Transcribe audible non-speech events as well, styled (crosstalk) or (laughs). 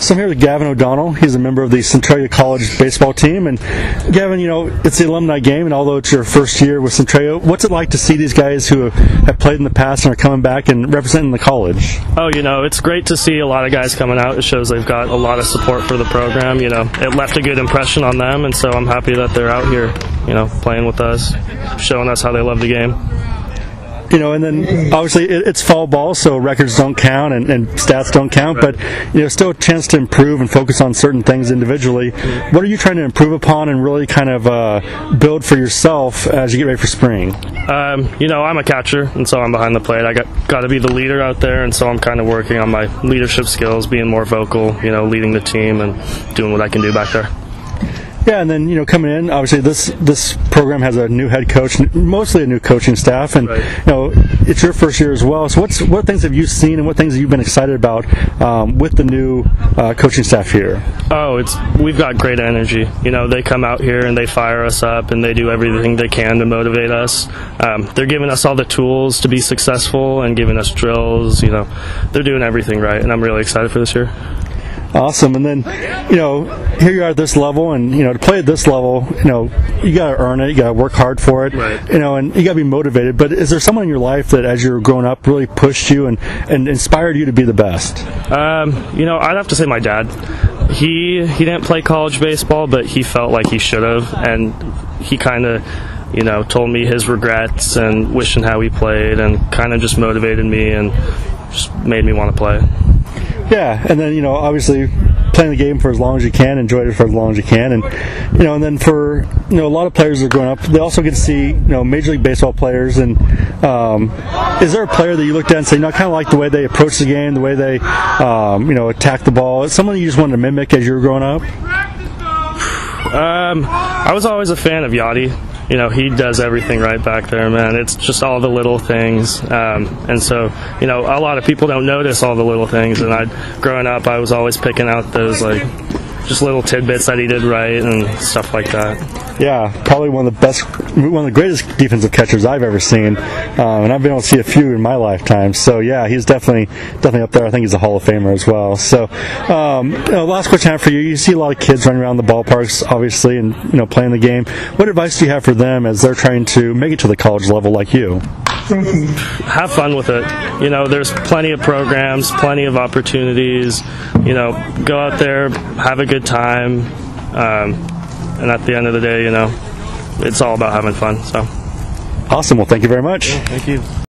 So I'm here with Gavin O'Donnell. He's a member of the Centralia College baseball team. And Gavin, you know, it's the alumni game, and although it's your first year with Centralia, what's it like to see these guys who have played in the past and are coming back and representing the college? Oh, you know, it's great to see a lot of guys coming out. It shows they've got a lot of support for the program. You know, it left a good impression on them, and so I'm happy that they're out here, you know, playing with us, showing us how they love the game you know, and then obviously it, it's fall ball, so records don't count and, and stats don't count, but you know, still a chance to improve and focus on certain things individually. What are you trying to improve upon and really kind of uh, build for yourself as you get ready for spring? Um, you know, I'm a catcher, and so I'm behind the plate. I got got to be the leader out there, and so I'm kind of working on my leadership skills, being more vocal, you know, leading the team and doing what I can do back there. Yeah, and then you know coming in, obviously this this program has a new head coach, mostly a new coaching staff, and right. you know it's your first year as well. So what's what things have you seen, and what things have you been excited about um, with the new uh, coaching staff here? Oh, it's we've got great energy. You know, they come out here and they fire us up, and they do everything they can to motivate us. Um, they're giving us all the tools to be successful and giving us drills. You know, they're doing everything right, and I'm really excited for this year. Awesome. And then, you know, here you are at this level, and you know, to play at this level, you know, you got to earn it. You got to work hard for it. Right. You know, and you got to be motivated. But is there someone in your life that, as you were growing up, really pushed you and, and inspired you to be the best? Um, you know, I'd have to say my dad. He he didn't play college baseball, but he felt like he should have, and he kind of you know, told me his regrets and wishing how he played and kind of just motivated me and just made me want to play. Yeah, and then you know, obviously playing the game for as long as you can, enjoy it for as long as you can, and you know, and then for you know a lot of players are growing up, they also get to see you know Major League Baseball players. And um, is there a player that you looked at and say, you know, I kind of like the way they approach the game, the way they um, you know attack the ball? Someone you just wanted to mimic as you were growing up? Um, I was always a fan of Yadi you know, he does everything right back there, man. It's just all the little things. Um, and so, you know, a lot of people don't notice all the little things. And I, growing up, I was always picking out those, like, just little tidbits that he did right and stuff like that. Yeah, probably one of the best, one of the greatest defensive catchers I've ever seen, um, and I've been able to see a few in my lifetime. So yeah, he's definitely definitely up there. I think he's a Hall of Famer as well. So um, you know, last question I have for you: You see a lot of kids running around the ballparks, obviously, and you know playing the game. What advice do you have for them as they're trying to make it to the college level like you? (laughs) have fun with it. You know, there's plenty of programs, plenty of opportunities. You know, go out there, have a good time, um, and at the end of the day, you know, it's all about having fun. So, awesome. Well, thank you very much. Yeah, thank you.